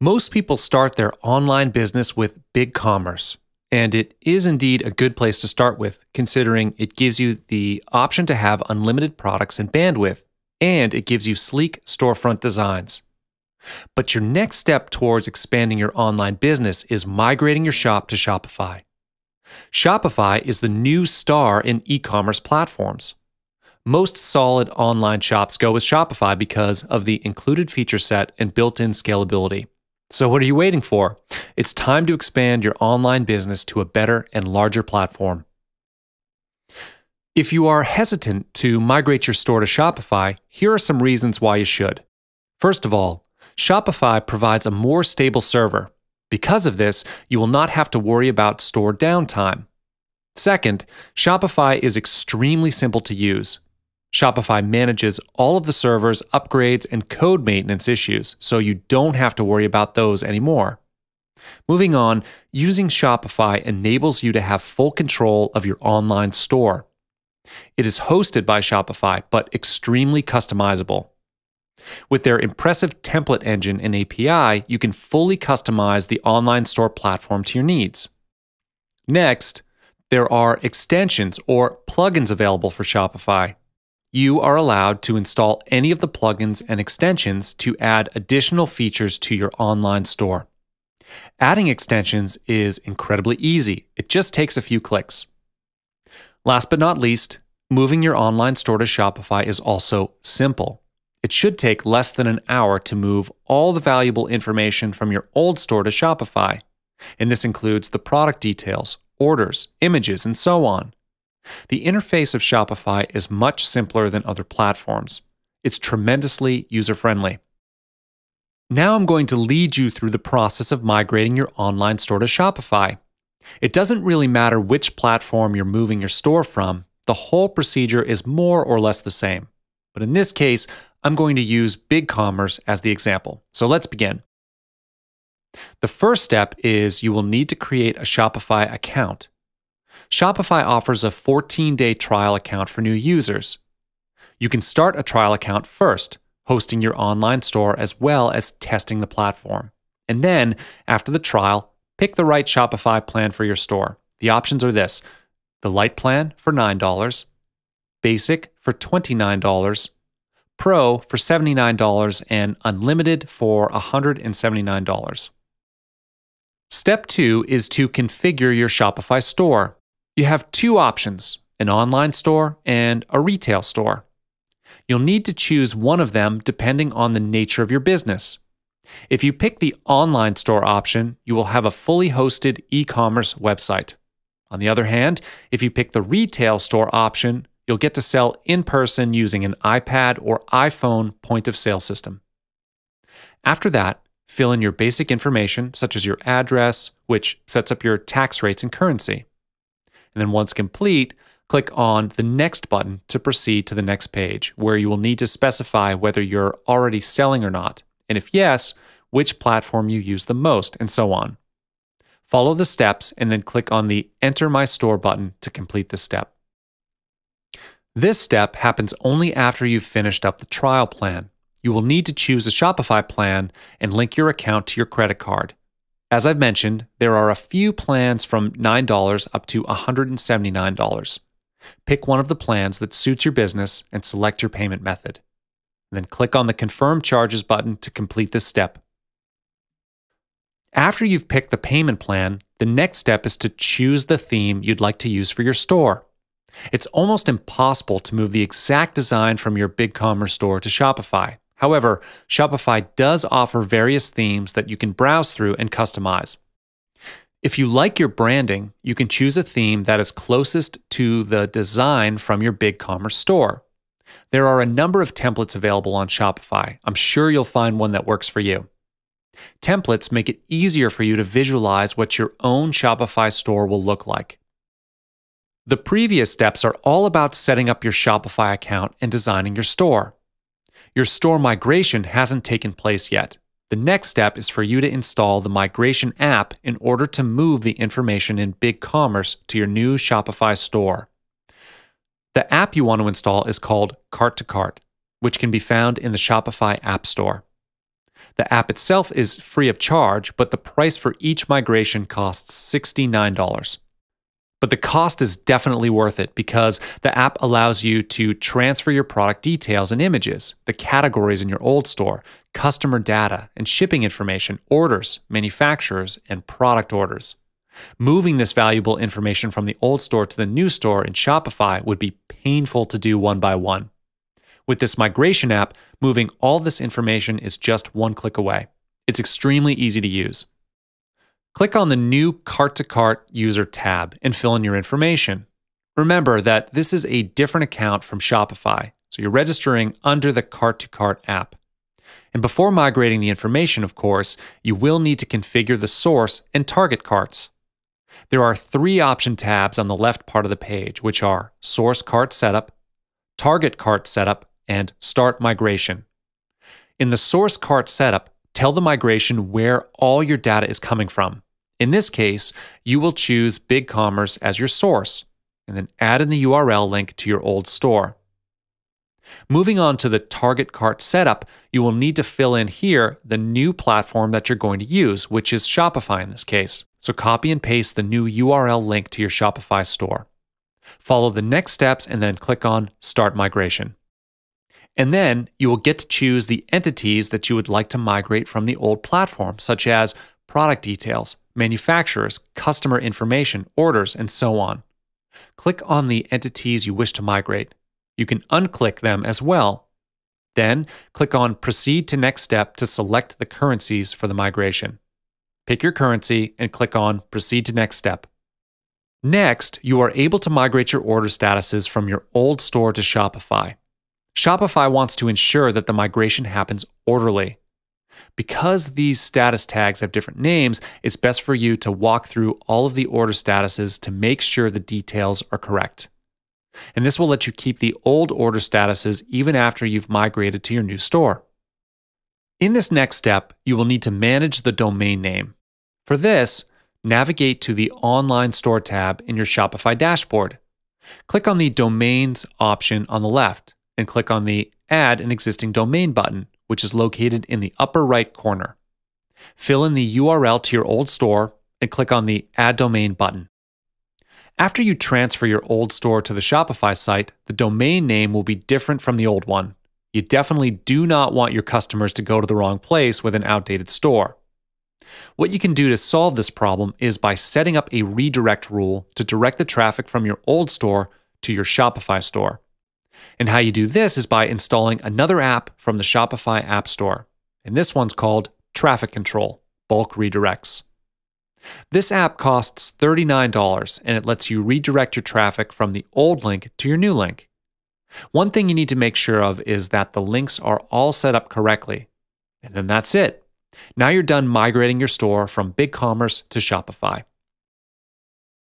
Most people start their online business with BigCommerce, and it is indeed a good place to start with, considering it gives you the option to have unlimited products and bandwidth, and it gives you sleek storefront designs. But your next step towards expanding your online business is migrating your shop to Shopify. Shopify is the new star in e commerce platforms. Most solid online shops go with Shopify because of the included feature set and built in scalability. So, what are you waiting for? It's time to expand your online business to a better and larger platform. If you are hesitant to migrate your store to Shopify, here are some reasons why you should. First of all, Shopify provides a more stable server. Because of this, you will not have to worry about store downtime. Second, Shopify is extremely simple to use. Shopify manages all of the servers, upgrades, and code maintenance issues, so you don't have to worry about those anymore. Moving on, using Shopify enables you to have full control of your online store. It is hosted by Shopify, but extremely customizable. With their impressive template engine and API, you can fully customize the online store platform to your needs. Next, there are extensions or plugins available for Shopify. You are allowed to install any of the plugins and extensions to add additional features to your online store. Adding extensions is incredibly easy, it just takes a few clicks. Last but not least, moving your online store to Shopify is also simple. It should take less than an hour to move all the valuable information from your old store to Shopify. And this includes the product details, orders, images, and so on. The interface of Shopify is much simpler than other platforms. It's tremendously user friendly. Now I'm going to lead you through the process of migrating your online store to Shopify. It doesn't really matter which platform you're moving your store from, the whole procedure is more or less the same. But in this case, I'm going to use BigCommerce as the example. So let's begin. The first step is you will need to create a Shopify account. Shopify offers a 14 day trial account for new users. You can start a trial account first, hosting your online store as well as testing the platform. And then, after the trial, pick the right Shopify plan for your store. The options are this the light plan for $9, basic for $29, Pro for $79 and Unlimited for $179. Step two is to configure your Shopify store. You have two options an online store and a retail store. You'll need to choose one of them depending on the nature of your business. If you pick the online store option, you will have a fully hosted e commerce website. On the other hand, if you pick the retail store option, you'll get to sell in person using an iPad or iPhone point of sale system. After that, fill in your basic information, such as your address, which sets up your tax rates and currency. And then once complete, click on the Next button to proceed to the next page, where you will need to specify whether you're already selling or not, and if yes, which platform you use the most, and so on. Follow the steps and then click on the Enter My Store button to complete the step. This step happens only after you've finished up the trial plan. You will need to choose a Shopify plan and link your account to your credit card. As I've mentioned, there are a few plans from $9 up to $179. Pick one of the plans that suits your business and select your payment method. Then click on the Confirm Charges button to complete this step. After you've picked the payment plan, the next step is to choose the theme you'd like to use for your store. It's almost impossible to move the exact design from your BigCommerce store to Shopify. However, Shopify does offer various themes that you can browse through and customize. If you like your branding, you can choose a theme that is closest to the design from your BigCommerce store. There are a number of templates available on Shopify. I'm sure you'll find one that works for you. Templates make it easier for you to visualize what your own Shopify store will look like. The previous steps are all about setting up your Shopify account and designing your store. Your store migration hasn't taken place yet. The next step is for you to install the migration app in order to move the information in BigCommerce to your new Shopify store. The app you want to install is called Cart to Cart, which can be found in the Shopify App Store. The app itself is free of charge, but the price for each migration costs $69. But the cost is definitely worth it because the app allows you to transfer your product details and images, the categories in your old store, customer data, and shipping information, orders, manufacturers, and product orders. Moving this valuable information from the old store to the new store in Shopify would be painful to do one by one. With this migration app, moving all this information is just one click away. It's extremely easy to use. Click on the new Cart to Cart user tab and fill in your information. Remember that this is a different account from Shopify, so you're registering under the Cart to Cart app. And before migrating the information, of course, you will need to configure the source and target carts. There are three option tabs on the left part of the page, which are Source Cart Setup, Target Cart Setup, and Start Migration. In the Source Cart Setup, tell the migration where all your data is coming from. In this case, you will choose BigCommerce as your source and then add in the URL link to your old store. Moving on to the target cart setup, you will need to fill in here the new platform that you're going to use, which is Shopify in this case. So copy and paste the new URL link to your Shopify store. Follow the next steps and then click on Start Migration. And then you will get to choose the entities that you would like to migrate from the old platform, such as product details, manufacturers, customer information, orders, and so on. Click on the entities you wish to migrate. You can unclick them as well. Then click on Proceed to Next Step to select the currencies for the migration. Pick your currency and click on Proceed to Next Step. Next, you are able to migrate your order statuses from your old store to Shopify. Shopify wants to ensure that the migration happens orderly. Because these status tags have different names, it's best for you to walk through all of the order statuses to make sure the details are correct. And this will let you keep the old order statuses even after you've migrated to your new store. In this next step, you will need to manage the domain name. For this, navigate to the Online Store tab in your Shopify dashboard. Click on the Domains option on the left and click on the Add an Existing Domain button which is located in the upper right corner. Fill in the URL to your old store and click on the Add Domain button. After you transfer your old store to the Shopify site, the domain name will be different from the old one. You definitely do not want your customers to go to the wrong place with an outdated store. What you can do to solve this problem is by setting up a redirect rule to direct the traffic from your old store to your Shopify store. And how you do this is by installing another app from the Shopify App Store. And this one's called Traffic Control Bulk Redirects. This app costs $39 and it lets you redirect your traffic from the old link to your new link. One thing you need to make sure of is that the links are all set up correctly. And then that's it. Now you're done migrating your store from BigCommerce to Shopify.